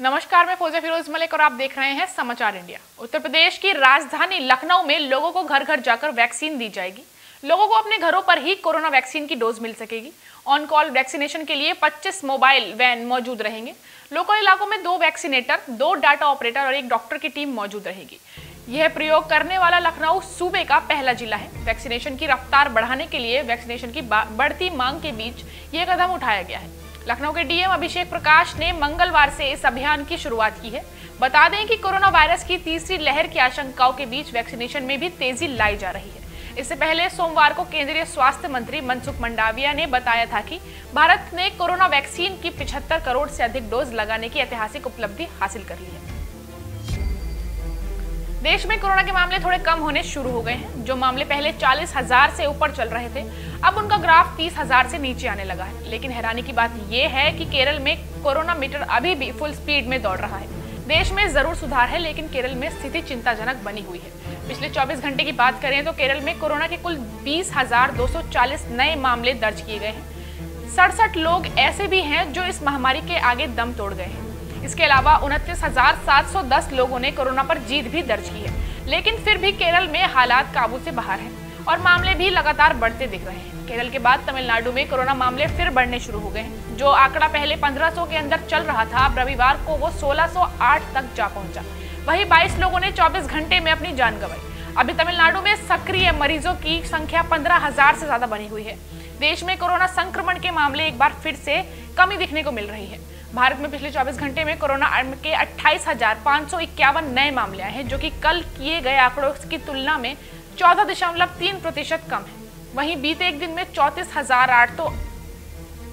नमस्कार, मैं फौजा फिरोज मलिक और आप देख रहे हैं समाचार इंडिया। उत्तर प्रदेश की राजधानी लखनऊ में लोगों को घर घर जाकर वैक्सीन दी जाएगी। लोगों को अपने घरों पर ही कोरोना वैक्सीन की डोज मिल सकेगी। ऑन कॉल वैक्सीनेशन के लिए 25 मोबाइल वैन मौजूद रहेंगे। लोकल इलाकों में दो वैक्सीनेटर, दो डाटा ऑपरेटर और एक डॉक्टर की टीम मौजूद रहेगी। यह प्रयोग करने वाला लखनऊ सूबे का पहला जिला है। वैक्सीनेशन की रफ्तार बढ़ाने के लिए वैक्सीनेशन की बढ़ती मांग के बीच ये कदम उठाया गया है। लखनऊ के डीएम अभिषेक प्रकाश ने मंगलवार से इस अभियान की शुरुआत की है। बता दें कि कोरोना वायरस की तीसरी लहर की आशंकाओं के बीच वैक्सीनेशन में भी तेज़ी लाई जा रही है। इससे पहले सोमवार को केंद्रीय स्वास्थ्य मंत्री मनसुख मंडाविया ने बताया था कि भारत ने कोरोना वैक्सीन की 75 करोड़ से अधिक डोज लगाने की ऐतिहासिक उपलब्धि हासिल कर ली है। देश में कोरोना के मामले थोड़े कम होने शुरू हो गए हैं। जो मामले पहले चालीस हज़ार से ऊपर चल रहे थे, अब उनका ग्राफ तीस हज़ार से नीचे आने लगा है। लेकिन हैरानी की बात यह है कि केरल में कोरोना मीटर अभी भी फुल स्पीड में दौड़ रहा है। देश में ज़रूर सुधार है, लेकिन केरल में स्थिति चिंताजनक बनी हुई है। पिछले 24 घंटे की बात करें तो केरल में कोरोना के कुल बीस नए मामले दर्ज किए गए हैं। सड़सठ लोग ऐसे भी हैं जो इस महामारी के आगे दम तोड़ गए हैं। इसके अलावा उनतीस लोगों ने कोरोना पर जीत भी दर्ज की है। लेकिन फिर भी केरल में हालात काबू से बाहर हैं और मामले भी लगातार बढ़ते दिख रहे हैं। केरल के बाद तमिलनाडु में कोरोना मामले फिर बढ़ने शुरू हो गए हैं, जो आंकड़ा पहले 1500 के अंदर चल रहा था, अब रविवार को वो 1608 तक जा पहुँचा। वही 22 लोगों ने 24 घंटे में अपनी जान गंवाई। अभी तमिलनाडु में सक्रिय मरीजों की संख्या पंद्रह हज़ार से ज़्यादा बनी हुई है। देश में कोरोना संक्रमण के मामले एक बार फिर से कमी दिखने को मिल रही है। भारत में पिछले 24 घंटे में कोरोना के अट्ठाईस नए मामले आए हैं, जो कि कल किए गए आंकड़ों की तुलना में चौदह प्रतिशत कम है। वहीं बीते एक दिन में चौतीस हज़ार आठ तो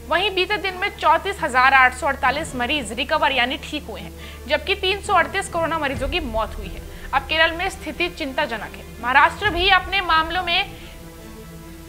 वहीं बीते दिन में चौतीस हज़ार आठ सौ अड़तालीस मरीज़ रिकवर यानी ठीक हुए हैं, जबकि तीन सौ अड़तीस कोरोना मरीजों की मौत हुई है। अब केरल में स्थिति चिंताजनक है। महाराष्ट्र भी अपने मामलों में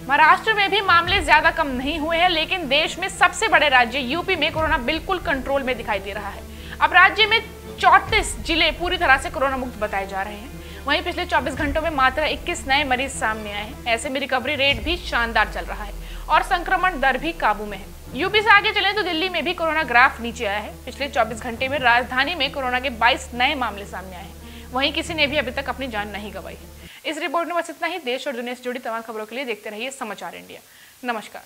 महाराष्ट्र में भी मामले ज़्यादा कम नहीं हुए हैं, लेकिन देश में सबसे बड़े राज्य यूपी में कोरोना बिल्कुल कंट्रोल में दिखाई दे रहा है। अब राज्य में चौतीस ज़िले पूरी तरह से कोरोना मुक्त बताए जा रहे हैं। वहीं पिछले 24 घंटों में मात्र 21 नए मरीज़ सामने आए हैं। ऐसे में रिकवरी रेट भी शानदार चल रहा है और संक्रमण दर भी काबू में है। यूपी से आगे चले तो दिल्ली में भी कोरोना ग्राफ नीचे आया है। पिछले 24 घंटे में राजधानी में कोरोना के 22 नए मामले सामने आए हैं। वहीं किसी ने भी अभी तक अपनी जान नहीं गंवाई। इस रिपोर्ट में बस इतना ही। देश और दुनिया से जुड़ी तमाम खबरों के लिए देखते रहिए समाचार इंडिया। नमस्कार।